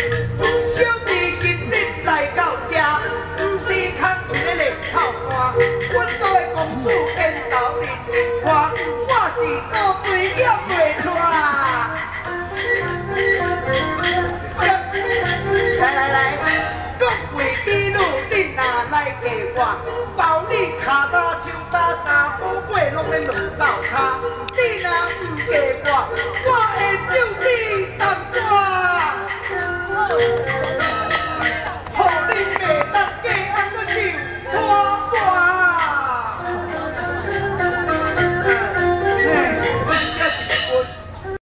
小弟今日来到这不是牵出个猎头我阮公主见到你我我是斗嘴也袂出来来来各位美女你若来嫁我包你脚到手包三分归拢你两脚坎你若不嫁我